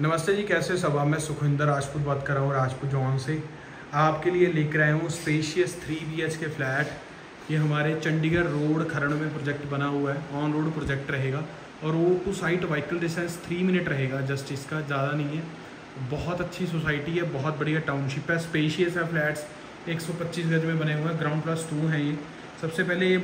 नमस्ते जी, कैसे सब? मैं सुखविंदर राजपूत बात कर रहा हूँ राजपूत जॉन से। आपके लिए लेकर आया हूँ spacious three B H K flat ये हमारे चंडीगढ़ रोड खरड़ में प्रोजेक्ट बना हुआ है। ऑन रोड प्रोजेक्ट रहेगा। और वो to site vehicle distance three minute रहेगा। जस्ट इसका ज़्यादा नहीं है। बहुत अच्छी सोसाइटी है, बहुत बढ़िया टाउनशिप है। स्पेशियस है फ्लैट्स 125 गज में बने हुए हैं। ग्राउंड प्लस टू हैं ये। सबसे पहले ये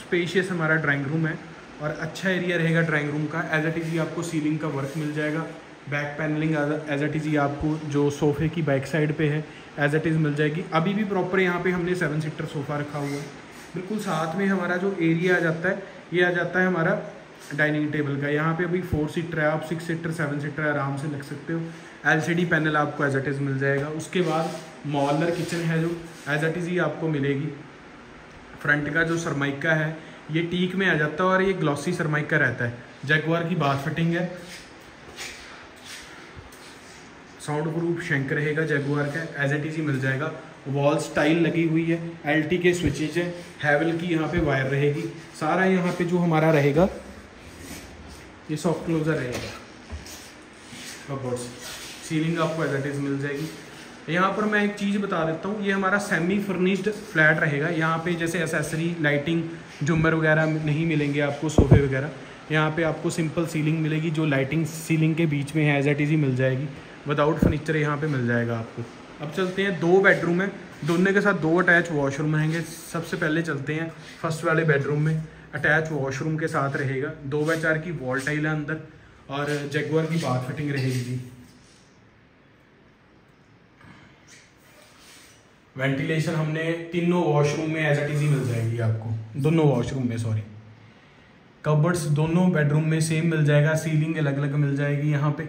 स्पेशियस हमारा ड्राइंग रूम है। और अच्छा एरिया रहेगा ड्राइंग रूम का। एज एट इज़ ये आपको सीलिंग का वर्क मिल जाएगा। Back panelling as it is ये आपको जो सोफ़े की बैक साइड पे है एज एट इज़ मिल जाएगी। अभी भी प्रॉपर यहाँ पे हमने सेवन सीटर सोफ़ा रखा हुआ है। बिल्कुल साथ में हमारा जो एरिया आ जाता है, ये आ जाता है हमारा डाइनिंग टेबल का। यहाँ पे अभी फोर सीटर है, आप सिक्स सीटर सेवन सीटर आराम से लग सकते हो। एलसीडी पैनल आपको एज एट इज़ मिल जाएगा। उसके बाद मॉलर किचन है जो एज एट इज़ ही आपको मिलेगी। फ्रंट का जो सरमाइका है, ये टीक में आ जाता है और ये ग्लॉसी सरमाइका रहता है। जगवार की बात फिटिंग है। साउंड प्रूफ शैंक रहेगा जगुआर का एज एट इजी मिल जाएगा। वॉल स्टाइल लगी हुई है एलटी के स्विचेज है हैवल की यहाँ पे वायर रहेगी। सारा यहाँ पे जो हमारा रहेगा, ये सॉफ्ट क्लोजर रहेगा। कबोर्ड्स सीलिंग आपको एज एट इज़ मिल जाएगी। यहाँ पर मैं एक चीज़ बता देता हूँ, ये हमारा सेमी फर्निश्ड फ्लैट रहेगा। यहाँ पे जैसे एसेसरी लाइटिंग जुमर वगैरह नहीं मिलेंगे आपको, सोफे वगैरह। यहाँ पे आपको सिंपल सीलिंग मिलेगी, जो लाइटिंग सीलिंग के बीच में है एज एट इज़ मिल जाएगी। विदाउट फर्नीचर यहाँ पे मिल जाएगा आपको। अब चलते हैं, दो बेडरूम है। दोनों के साथ दो अटैच वॉशरूम रहेंगे। सबसे पहले चलते हैं फ़र्स्ट वाले बेडरूम में। अटैच वॉशरूम के साथ रहेगा। दो बाई चार की वॉल टाइल है अंदर और जेगवर की बाथ फिटिंग रहेगी जी। वेंटिलेशन हमने तीनों वॉशरूम में एज एट इजी मिल जाएगी आपको। दोनों वॉशरूम में सॉरी कबर्ड्स दोनों बेडरूम में सेम मिल जाएगा। सीलिंग अलग अलग मिल जाएगी यहाँ पे।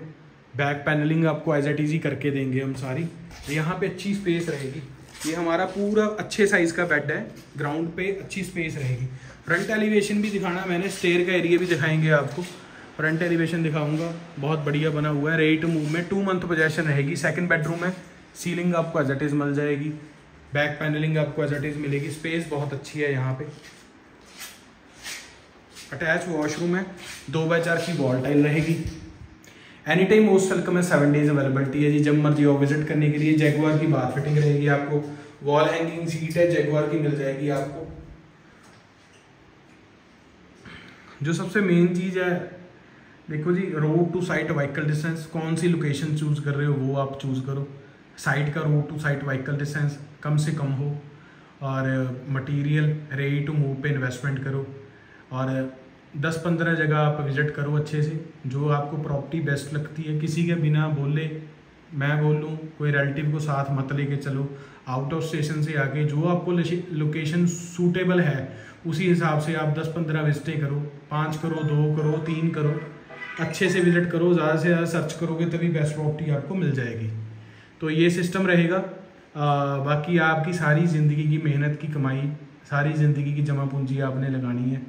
बैक पैनलिंग आपको एज एट इजी करके देंगे हम सारी। यहाँ पे अच्छी स्पेस रहेगी। ये हमारा पूरा अच्छे साइज़ का बेड है। ग्राउंड पे अच्छी स्पेस रहेगी। फ्रंट एलिवेशन भी दिखाना मैंने स्टेयर का एरिया भी दिखाएँगे आपको। फ्रंट एलिवेशन दिखाऊँगा। बहुत बढ़िया बना हुआ है। रेडी टू मूव में टू मंथ पोजेशन रहेगी। सेकंड बेडरूम है। सीलिंग आपको एज एट इज़ मिल जाएगी। बैक पैनलिंग आपको एज एट इज़ मिलेगी। स्पेस बहुत अच्छी है यहाँ पे। अटैच वॉशरूम है। दो बाय चार की वॉल टाइल रहेगी। एनी टाइम मोस्ट वेलकम है सेवन डेज़ अवेलेबिलिटी है जी, जब मर्ज़ी हो विज़िट करने के लिए जैगवार की बात फिटिंग रहेगी आपको। वॉल हैंगिंग सीट है जैगवार की मिल जाएगी आपको। जो सबसे मेन चीज़ है, देखो जी road to site vehicle distance कौन सी लोकेशन चूज़ कर रहे हो, वो आप चूज़ करो। साइट का road to site vehicle distance कम से कम हो, और मटेरियल रेडी टू मूव पे इन्वेस्टमेंट करो। और दस पंद्रह जगह आप विज़िट करो अच्छे से, जो आपको प्रॉपर्टी बेस्ट लगती है। किसी के बिना बोले, मैं बोल, कोई रिलेटिव को साथ मत लेके चलो। आउट ऑफ़ स्टेशन से आके जो आपको लोकेशन सूटेबल है, उसी हिसाब से आप दस पंद्रह विजिटें करो। पाँच करो, दो करो, तीन करो। अच्छे से विज़िट करो, ज़्यादा से ज़्यादा सर्च करोगे तभी बेस्ट प्रॉपर्टी आपको मिल जाएगी। तो ये सिस्टम रहेगा। बाकी आपकी सारी ज़िंदगी की मेहनत की कमाई, सारी ज़िंदगी की जमा पूंजी आपने लगानी है।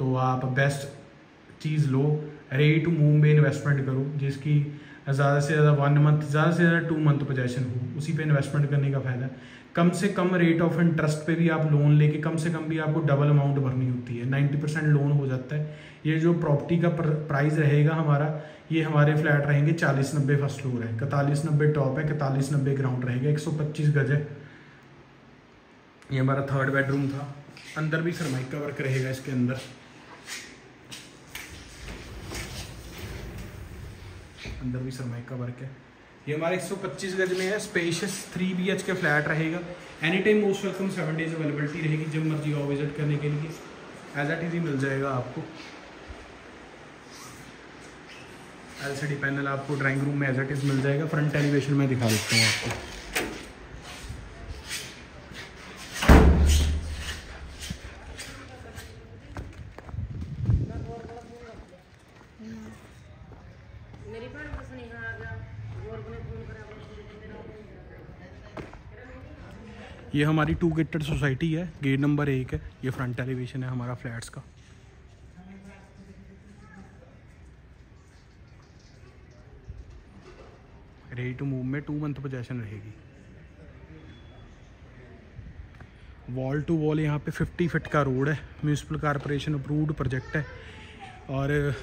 तो आप बेस्ट चीज़ लो रेडी टू मूव में इन्वेस्टमेंट करो, जिसकी ज़्यादा से ज़्यादा वन मंथ ज़्यादा से ज़्यादा टू मंथ पोजेशन हो, उसी पे इन्वेस्टमेंट करने का फ़ायदा कम से कम रेट ऑफ़ इंटरेस्ट पे भी आप लोन लेके कम से कम भी आपको डबल अमाउंट भरनी होती है नाइन्टी परसेंट लोन हो जाता है। ये जो प्रॉपर्टी का प्राइस रहेगा हमारा, ये हमारे फ्लैट रहेंगे चालीस नब्बे फ़र्स्ट फ्लोर है, इकतालीस नब्बे टॉप है, इकतालीस नब्बे ग्राउंड रहेगा, एक सौ पच्चीस गज है। ये हमारा थर्ड बेडरूम था, अंदर भी सरमाइक वर्क रहेगा इसके अंदर। अंदर भी सरमाइक का वर्क है। ये हमारे 125 गज में है। Spacious three B H K flat रहेगा। Any time most welcome seven days availability रहेगी, जब मर्ज़ी आओ विज़िट करने के लिए। एज एट इजी मिल जाएगा आपको। एलसीडी पैनल आपको ड्राइंग रूम में एज एट इज़ मिल जाएगा। फ्रंट एलिवेशन में दिखा देता हूँ आपको। ये हमारी टू गेटेड सोसाइटी है गेट नंबर एक है, ये फ्रंट एलिवेशन है हमारा फ्लैट्स का। रेडी टू मूव में टू मंथ पोजेशन रहेगी। वॉल टू वॉल यहाँ पे 50 फिट का रोड है म्यूनसिपल कारपोरेशन अप्रूव्ड प्रोजेक्ट है। और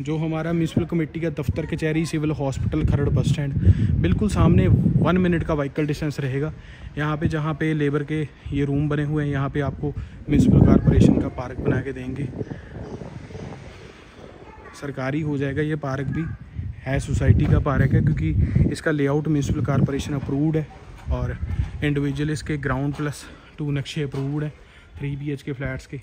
जो हमारा म्यूनसिपल कमेटी का दफ्तर कचहरी सिविल हॉस्पिटल खरड़ बस स्टैंड बिल्कुल सामने वन मिनट का व्हीकल डिस्टेंस रहेगा। यहाँ पे जहाँ पे लेबर के ये रूम बने हुए हैं, यहाँ पे आपको म्यूनसिपल कॉरपोरेशन का पार्क बना के देंगे। सरकारी हो जाएगा ये पार्क भी। है सोसाइटी का पार्क है, क्योंकि इसका लेआउट म्यूनसिपल कॉरपोरेशन अप्रूव्ड है और इंडिविजुअल इसके ग्राउंड प्लस टू नक्शे अप्रूव्ड है थ्री बी के फ्लैट्स के।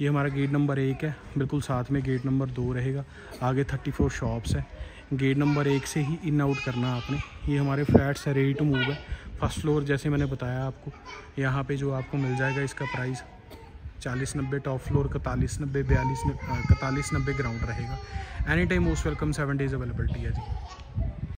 ये हमारा गेट नंबर एक है, बिल्कुल साथ में गेट नंबर दो रहेगा। आगे थर्टी फोर शॉप्स है। गेट नंबर एक से ही इन आउट करना आपने। ये हमारे फ्लैट्स है रेडी टू मूव है। फ़र्स्ट फ्लोर जैसे मैंने बताया आपको, यहाँ पे जो आपको मिल जाएगा इसका प्राइस चालीस नब्बे टॉप फ्लोर इकतालीस नब्बे, बयालीस इकतालीस नब्बे ग्राउंड रहेगा। Any time most welcome seven days availability है जी।